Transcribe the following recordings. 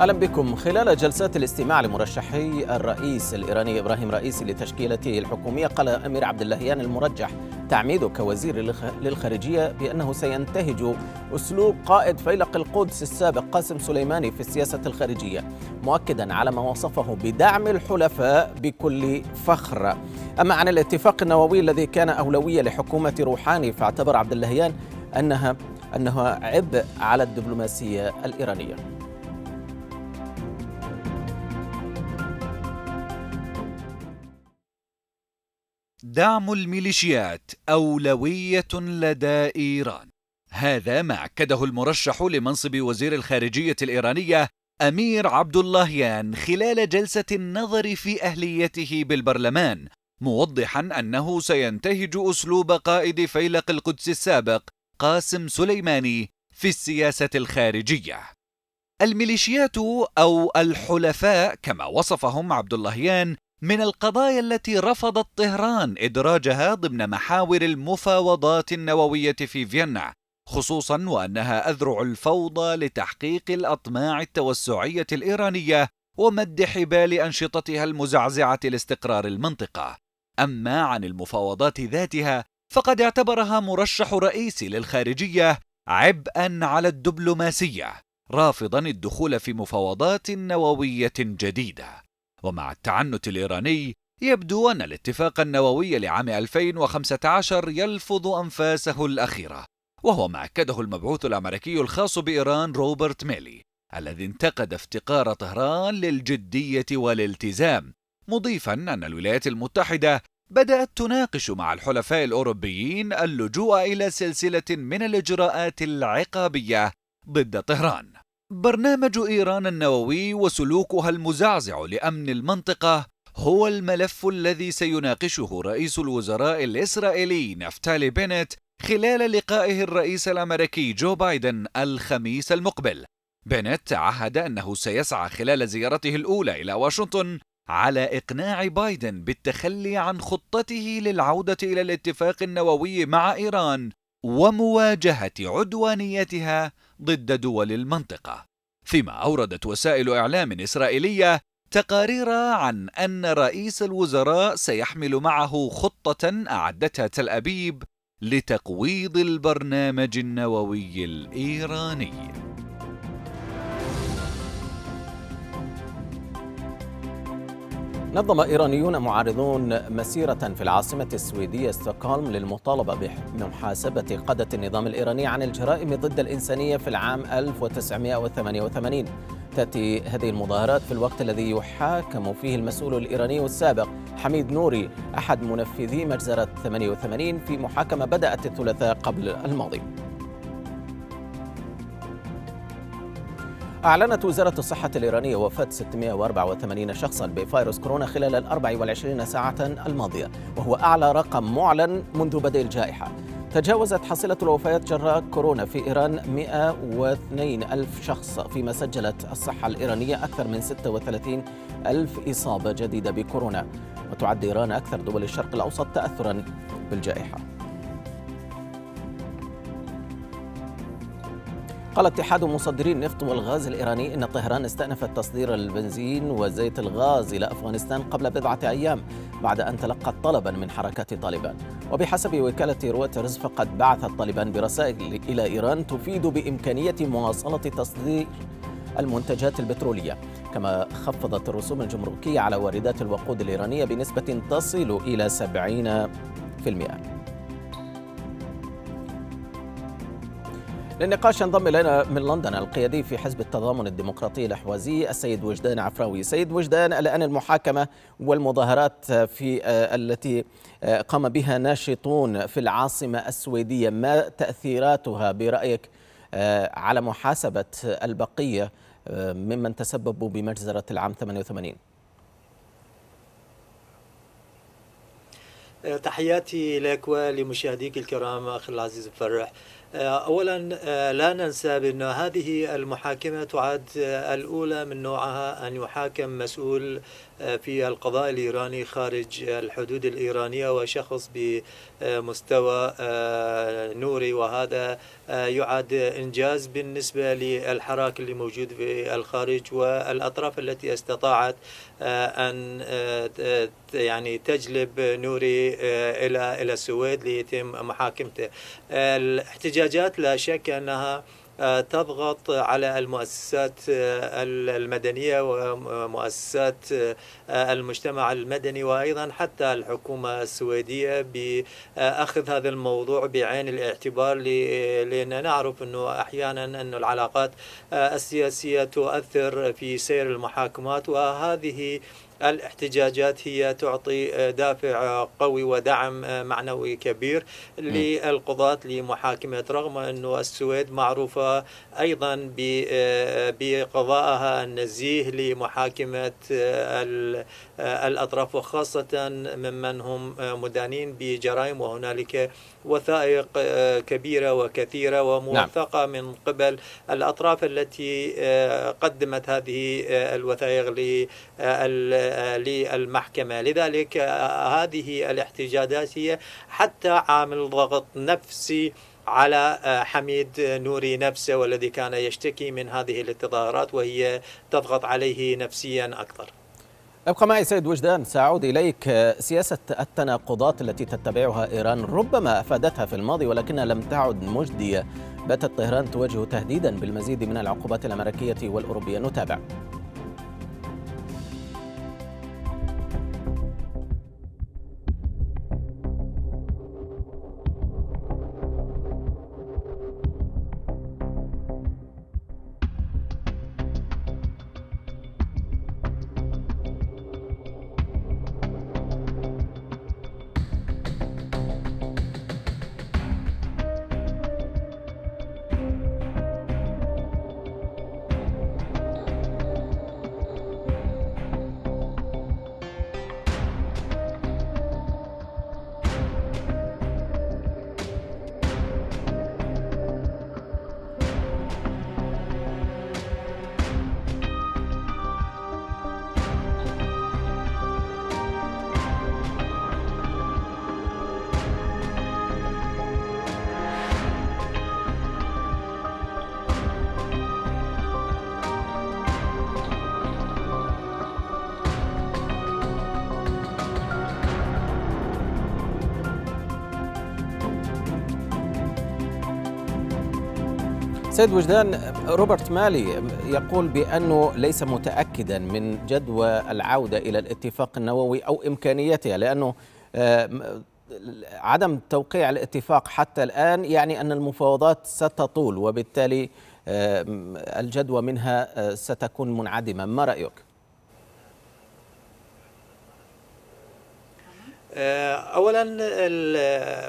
أهلا بكم. خلال جلسات الاستماع لمرشحي الرئيس الإيراني إبراهيم رئيسي لتشكيلته الحكومية قال أمير عبد اللهيان المرجح تعميده كوزير للخارجية بأنه سينتهج أسلوب قائد فيلق القدس السابق قاسم سليماني في السياسة الخارجية مؤكدا على ما وصفه بدعم الحلفاء بكل فخر. أما عن الاتفاق النووي الذي كان أولوية لحكومة روحاني فاعتبر عبد اللهيان انها أنها عبء على الدبلوماسية الإيرانية. دعم الميليشيات أولوية لدى إيران. هذا ما أكده المرشح لمنصب وزير الخارجية الإيرانية أمير عبد اللهيان خلال جلسة النظر في أهليته بالبرلمان موضحا أنه سينتهج أسلوب قائد فيلق القدس السابق قاسم سليماني في السياسة الخارجية. الميليشيات أو الحلفاء كما وصفهم عبد اللهيان من القضايا التي رفضت طهران إدراجها ضمن محاور المفاوضات النووية في فيينا خصوصا وأنها أذرع الفوضى لتحقيق الأطماع التوسعية الإيرانية ومد حبال أنشطتها المزعزعة لاستقرار المنطقة. أما عن المفاوضات ذاتها فقد اعتبرها مرشح رئيسي للخارجية عبئا على الدبلوماسية رافضا الدخول في مفاوضات نووية جديدة. ومع التعنت الإيراني يبدو أن الاتفاق النووي لعام 2015 يلفظ أنفاسه الأخيرة وهو ما أكده المبعوث الأمريكي الخاص بإيران روبرت ميلي الذي انتقد افتقار طهران للجدية والالتزام مضيفا أن الولايات المتحدة بدأت تناقش مع الحلفاء الأوروبيين اللجوء إلى سلسلة من الإجراءات العقابية ضد طهران. برنامج إيران النووي وسلوكها المزعزع لأمن المنطقة هو الملف الذي سيناقشه رئيس الوزراء الإسرائيلي نفتالي بنت خلال لقائه الرئيس الأمريكي جو بايدن الخميس المقبل. بنت عهد أنه سيسعى خلال زيارته الأولى إلى واشنطن على إقناع بايدن بالتخلي عن خطته للعودة إلى الاتفاق النووي مع إيران ومواجهة عدوانيتها ضد دول المنطقة. فيما أوردت وسائل إعلام إسرائيلية تقارير عن أن رئيس الوزراء سيحمل معه خطة أعدتها تل أبيب لتقويض البرنامج النووي الإيراني. نظم إيرانيون معارضون مسيرة في العاصمة السويدية ستوكهولم للمطالبة بمحاسبة قادة النظام الإيراني عن الجرائم ضد الإنسانية في العام 1988 تأتي هذه المظاهرات في الوقت الذي يحاكم فيه المسؤول الإيراني السابق حميد نوري أحد منفذي مجزرة 88 في محاكمة بدأت الثلاثاء قبل الماضي. أعلنت وزارة الصحة الإيرانية وفاة 684 شخصا بفيروس كورونا خلال ال 24 ساعة الماضية وهو أعلى رقم معلن منذ بدء الجائحة. تجاوزت حصيلة الوفيات جراء كورونا في إيران 102 ألف شخص فيما سجلت الصحة الإيرانية أكثر من 36 ألف إصابة جديدة بكورونا وتعد إيران أكثر دول الشرق الأوسط تأثرا بالجائحة. قال اتحاد مصدري النفط والغاز الإيراني إن طهران استأنفت تصدير البنزين وزيت الغاز إلى أفغانستان قبل بضعة أيام بعد أن تلقت طلبا من حركة طالبان. وبحسب وكالة رويترز فقد بعثت طالبان برسائل إلى إيران تفيد بإمكانية مواصلة تصدير المنتجات البترولية. كما خفضت الرسوم الجمركية على واردات الوقود الإيرانية بنسبة تصل إلى 70% للنقاش ينضم إلينا من لندن القيادي في حزب التضامن الديمقراطي الأحوازي السيد وجدان عفراوي، سيد وجدان الآن المحاكمة والمظاهرات في آه، التي آه، قام بها ناشطون في العاصمة السويدية، ما تأثيراتها برأيك آه، على محاسبة البقية ممن تسببوا بمجزرة العام 88 تحياتي لك ولمشاهديك الكرام أخي العزيز مفرح آه، اولا آه، لا ننسى بأن هذه المحاكمة تعد آه، الأولى من نوعها أن يحاكم مسؤول في القضاء الإيراني خارج الحدود الإيرانية وشخص بمستوى نوري. وهذا يعد إنجاز بالنسبة للحراك اللي موجود في الخارج والأطراف التي استطاعت أن يعني تجلب نوري إلى إلى السويد ليتم محاكمته. الاحتجاجات لا شك أنها تضغط على المؤسسات المدنية ومؤسسات المجتمع المدني وأيضا حتى الحكومة السويدية بأخذ هذا الموضوع بعين الاعتبار لأن نعرف أنه أحيانا أن العلاقات السياسية تؤثر في سير المحاكمات وهذه الاحتجاجات هي تعطي دافع قوي ودعم معنوي كبير للقضاة لمحاكمة رغم أن السويد معروفة أيضا بقضائها النزيه لمحاكمة الأطراف وخاصة ممن هم مدانين بجرائم وهنالك وثائق كبيرة وكثيرة وموثقة نعم. من قبل الأطراف التي قدمت هذه الوثائق للمحكمة. لذلك هذه الاحتجاجات هي حتى عامل ضغط نفسي على حميد نوري نفسه والذي كان يشتكي من هذه التظاهرات وهي تضغط عليه نفسيا أكثر. أبقى معي سيد وجدان سأعود إليك. سياسة التناقضات التي تتبعها إيران ربما أفادتها في الماضي ولكنها لم تعد مجدية. باتت طهران تواجه تهديدا بالمزيد من العقوبات الأمريكية والأوروبية. نتابع. سيد وجدان روبرت مالي يقول بأنه ليس متأكدا من جدوى العودة إلى الاتفاق النووي أو إمكانيتها لأنه عدم توقيع الاتفاق حتى الآن يعني أن المفاوضات ستطول وبالتالي الجدوى منها ستكون منعدمة ما رأيك؟ اولا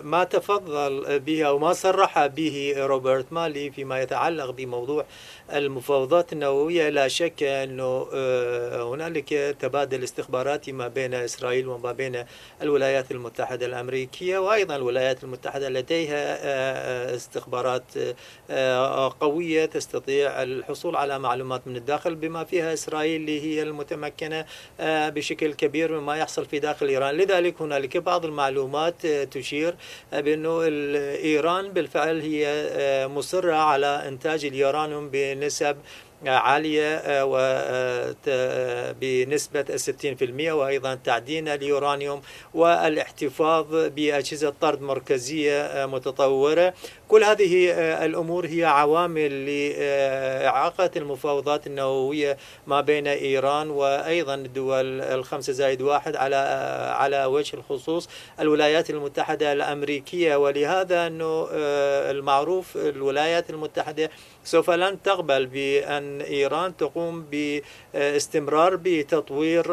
ما تفضل به أو ما صرح به روبرت مالي فيما يتعلق بموضوع المفاوضات النووية. لا شك أنه هنالك تبادل استخباراتي ما بين إسرائيل وما بين الولايات المتحدة الأمريكية وأيضا الولايات المتحدة لديها استخبارات قوية تستطيع الحصول على معلومات من الداخل بما فيها إسرائيل اللي هي المتمكنة بشكل كبير مما يحصل في داخل إيران. لذلك هنالك بعض المعلومات تشير بأنه إيران بالفعل هي مصرة على إنتاج اليورانيوم بنسب عالية بنسبة 60% وأيضا تعدين اليورانيوم والاحتفاظ بأجهزة طرد مركزية متطورة. كل هذه الأمور هي عوامل لإعاقة المفاوضات النووية ما بين إيران وأيضا الدول الخمسة زائد واحد على على وجه الخصوص. الولايات المتحدة الأمريكية ولهذا أنه المعروف الولايات المتحدة سوف لن تقبل بأن إيران تقوم باستمرار بتطوير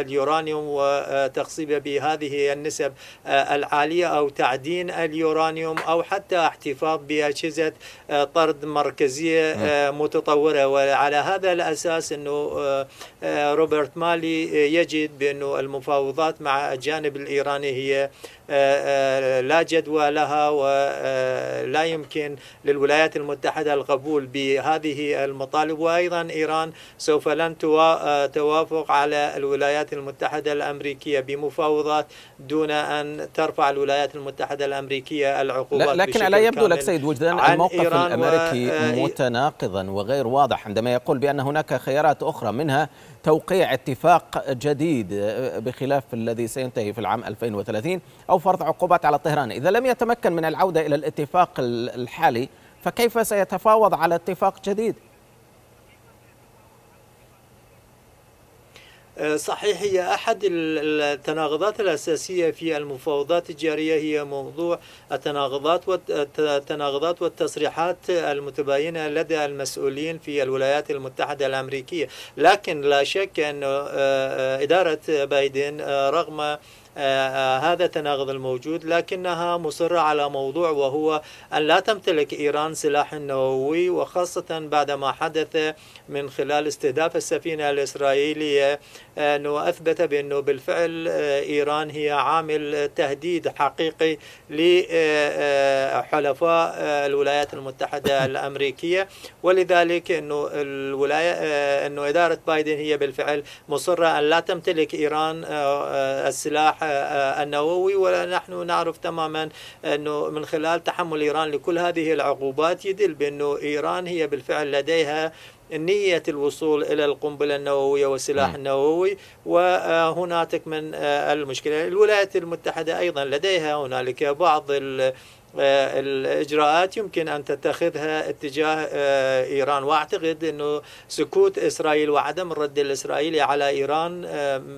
اليورانيوم وتقصيبه بهذه النسب العالية أو تعدين اليورانيوم أو حتى احتفاظ بأجهزة طرد مركزية متطورة. وعلى هذا الأساس أنه روبرت مالي يجد بأنه المفاوضات مع الجانب الإيراني هي لا جدوى لها ولا يمكن للولايات المتحدة القبول بهذه المطالب. وأيضا إيران سوف لن توافق على الولايات المتحدة الأمريكية بمفاوضات دون أن ترفع الولايات المتحدة الأمريكية العقوبات لكن لا يبدو لك سيد وجدان الموقف الأمريكي و... متناقضا وغير واضح عندما يقول بأن هناك خيارات أخرى منها توقيع اتفاق جديد بخلاف الذي سينتهي في العام 2030 أو فرض عقوبات على طهران إذا لم يتمكن من العودة إلى الاتفاق الحالي فكيف سيتفاوض على اتفاق جديد؟ صحيح هي أحد التناقضات الأساسية في المفاوضات الجارية هي موضوع التناقضات والتناقضات والتصريحات المتباينة لدى المسؤولين في الولايات المتحدة الأمريكية. لكن لا شك أن إدارة بايدن رغم هذا التناقض الموجود لكنها مصرة على موضوع وهو أن لا تمتلك إيران سلاح نووي وخاصة بعد ما حدث من خلال استهداف السفينة الإسرائيلية. أنه أثبت بأنه بالفعل إيران هي عامل تهديد حقيقي لحلفاء الولايات المتحدة الأمريكية. ولذلك أنه الولاية أنه إدارة بايدن هي بالفعل مصرة أن لا تمتلك إيران السلاح النووي ونحن نعرف تماما أنه من خلال تحمل إيران لكل هذه العقوبات يدل بأنه إيران هي بالفعل لديها نية الوصول إلى القنبلة النووية والسلاح النووي. وهناك من المشكلة الولايات المتحدة أيضا لديها هنالك بعض الإجراءات يمكن أن تتخذها اتجاه إيران. وأعتقد أنه سكوت إسرائيل وعدم الرد الإسرائيلي على إيران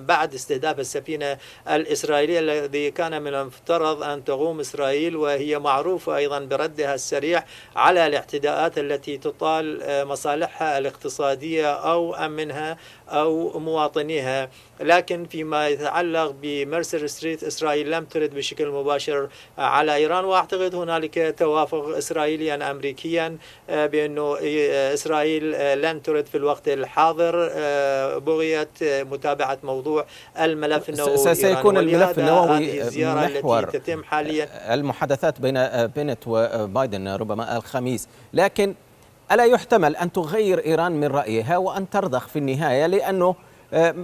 بعد استهداف السفينة الإسرائيلية الذي كان من المفترض أن تقوم إسرائيل وهي معروفة أيضا بردها السريع على الاعتداءات التي تطال مصالحها الاقتصادية أو أمنها أو مواطنيها. لكن فيما يتعلق بمرسر ستريت إسرائيل لم ترد بشكل مباشر على إيران. وأعتقد هنالك توافق إسرائيليا أمريكيا بأنه إسرائيل لن ترد في الوقت الحاضر بغية متابعة موضوع الملف النووي سيكون الملف النووي محور التي تتم حاليا. المحادثات بين بنت وبايدن ربما الخميس. لكن ألا يحتمل أن تغير إيران من رأيها وأن ترضخ في النهاية لأنه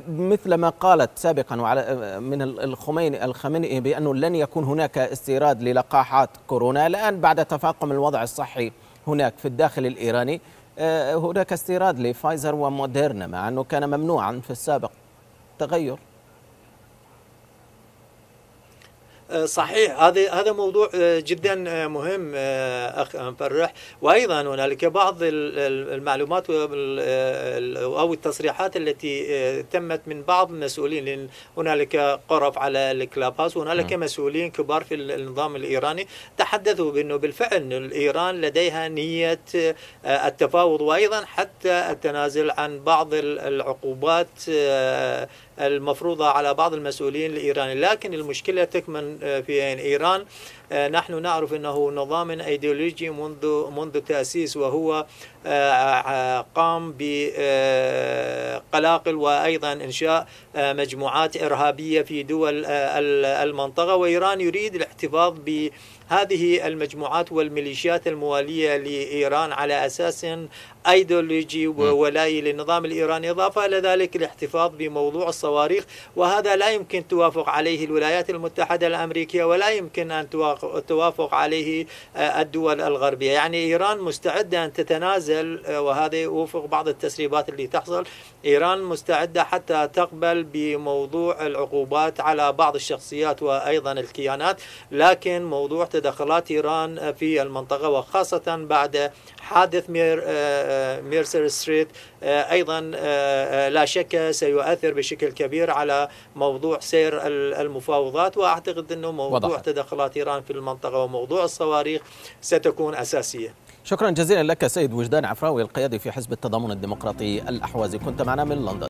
مثل ما قالت سابقا وعلى من الخميني الخميني بأنه لن يكون هناك استيراد للقاحات كورونا. الآن بعد تفاقم الوضع الصحي هناك في الداخل الإيراني هناك استيراد لفايزر وموديرنا مع أنه كان ممنوعا في السابق. تغير؟ صحيح. هذا هذا موضوع جدا مهم أخ مفرح وأيضا هنالك بعض المعلومات أو التصريحات التي تمت من بعض المسؤولين. لأن هنالك قرف على الكلاب هاوس وهنالك مسؤولين كبار في النظام الإيراني تحدثوا بأنه بالفعل ايران لديها نية التفاوض وأيضا حتى التنازل عن بعض العقوبات المفروضة على بعض المسؤولين الإيراني لكن المشكلة تكمن في إيران. نحن نعرف أنه نظام أيديولوجي منذ منذ تأسيس وهو قام بقلاقل وأيضا إنشاء مجموعات إرهابية في دول المنطقة. وإيران يريد الاحتفاظ ب هذه المجموعات والميليشيات الموالية لإيران على أساس أيديولوجي وولائي للنظام الإيراني إضافة إلى ذلك الاحتفاظ بموضوع الصواريخ. وهذا لا يمكن توافق عليه الولايات المتحدة الأمريكية ولا يمكن أن توافق عليه الدول الغربية. يعني إيران مستعدة أن تتنازل وهذا وفق بعض التسريبات اللي تحصل. إيران مستعدة حتى تقبل بموضوع العقوبات على بعض الشخصيات وأيضا الكيانات لكن موضوع تدخلات إيران في المنطقة وخاصة بعد حادث مير ميرسر ستريت أيضا لا شك سيؤثر بشكل كبير على موضوع سير المفاوضات. وأعتقد أنه موضوع وضحت. تدخلات إيران في المنطقة وموضوع الصواريخ ستكون أساسية. شكرا جزيلا لك سيد وجدان عفراوي القيادي في حزب التضامن الديمقراطي الأحوازي. كنت معنا من لندن.